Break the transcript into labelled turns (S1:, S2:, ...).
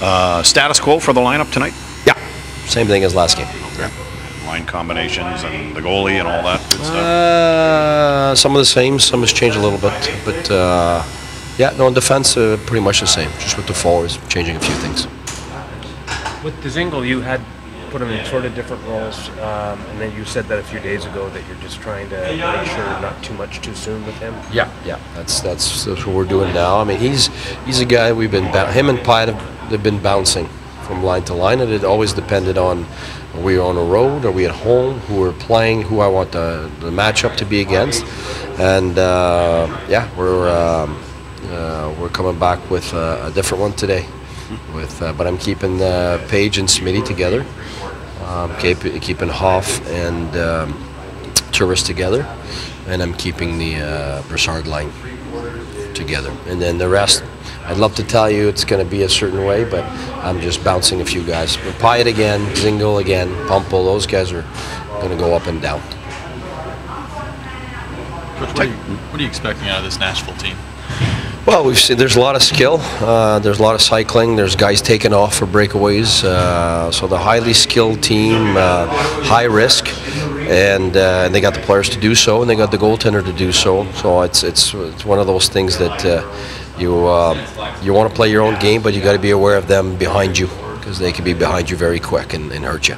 S1: Uh, Status quo for the lineup tonight?
S2: Yeah, same thing as last game. Okay.
S1: Line combinations and the goalie and all that good stuff?
S2: Uh, some of the same, some has changed a little bit, but uh, yeah, no, in defense, uh, pretty much the same. Just with the forwards, changing a few things.
S3: With Dzingel, you had put him in sort of different roles, um, and then you said that a few days ago that you're just trying to make sure not too much too soon with him.
S2: Yeah, yeah, that's that's, that's what we're doing now. I mean, he's he's a guy we've been bou- him and Pyatt have they've been bouncing from line to line, and it always depended on are we on the road, are we at home, who we're playing, who I want the the matchup to be against, and uh, yeah, we're um, uh, we're coming back with uh, a different one today. With uh, but I'm keeping uh, Page and Smitty together, um, keep, keeping Hoff and. Um, together, and I'm keeping the uh, Brassard line together. And then the rest, I'd love to tell you it's going to be a certain way, but I'm just bouncing a few guys. But Pyatt again, Dzingel again, Pumple, those guys are going to go up and down.
S4: Coach, what are, you, what are you expecting out of this Nashville team?
S2: Well, we've seen there's a lot of skill. Uh, there's a lot of cycling. There's guys taking off for breakaways. Uh, so the highly skilled team, uh, high risk, and, uh, and they got the players to do so, and they got the goaltender to do so. So it's it's it's one of those things that uh, you uh, you want to play your own game, but you got to be aware of them behind you because they can be behind you very quick and, and hurt you.